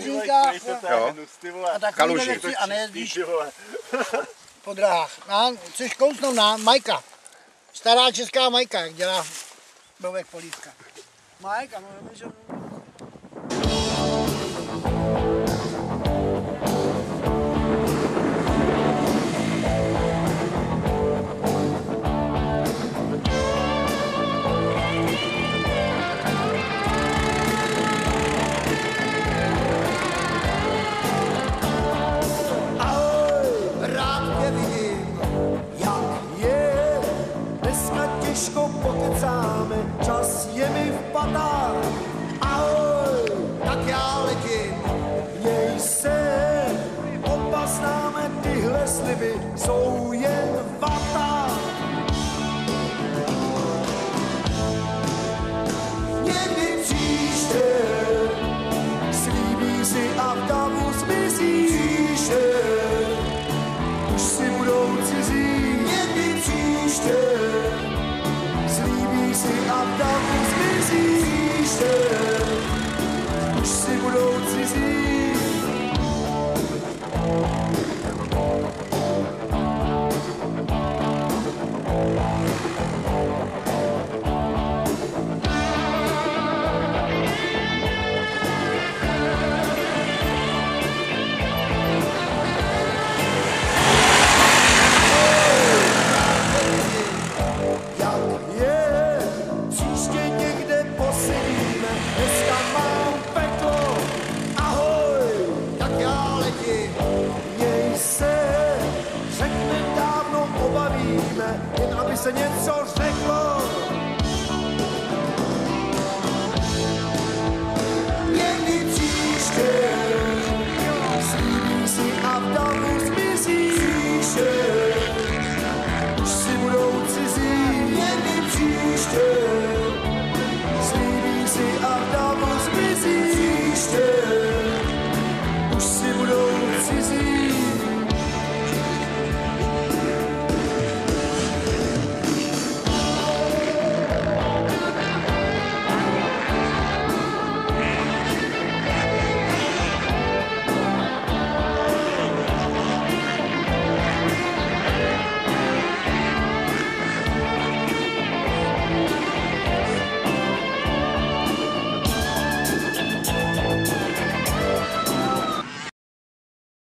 Zínka Jo. a takový věci a nejezdíš po drahách. A chceš kousnout na Majka. Stará česká Majka, jak dělá Brovek Polívka. Majka, no, že... je mi v patách. Ahoj, tak já letím, měj se, oba známe tyhle sliby, jsou jen vata. Někdy příště slíbí si a v davu zmizíš už si budou cizí, někdy příště. Slíbí si a v davu zmizíš, už si budou cizí. pobavíme, jen aby se něco řeklo.